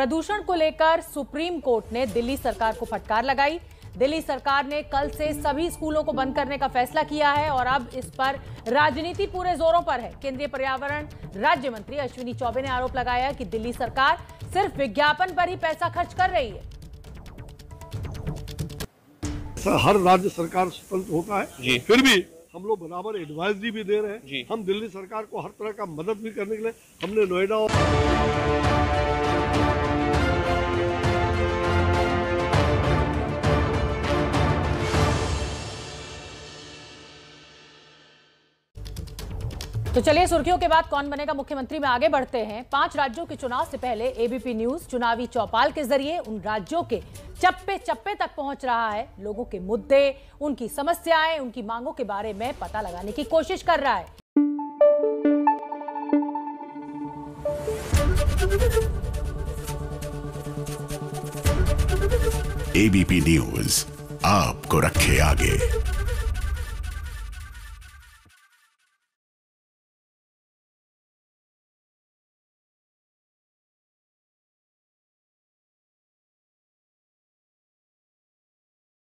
प्रदूषण को लेकर सुप्रीम कोर्ट ने दिल्ली सरकार को फटकार लगाई। दिल्ली सरकार ने कल से सभी स्कूलों को बंद करने का फैसला किया है और अब इस पर राजनीति पूरे जोरों पर है। केंद्रीय पर्यावरण राज्य मंत्री अश्विनी चौबे ने आरोप लगाया कि दिल्ली सरकार सिर्फ़ विज्ञापन पर ही पैसा खर्च कर रही है। हर राज्य सरकार स्वतंत्र होता है। जी। है फिर भी हम लोग बराबर एडवाइजरी भी दे रहे हैं। हम दिल्ली सरकार को हर तरह का मदद भी करने के लिए हमने नोएडा तो चलिए सुर्खियों के बाद कौन बनेगा मुख्यमंत्री? में आगे बढ़ते हैं। पाँच राज्यों के चुनाव से पहले एबीपी न्यूज़ चुनावी चौपाल के ज़रिए उन राज्यों के चप्पे चप्पे तक पहुँच रहा है। लोगों के मुद्दे, उनकी समस्याएँ, उनकी मांगों के बारे में पता लगाने की कोशिश कर रहा है। एबीपी न्यूज़ आपको रखे आगे।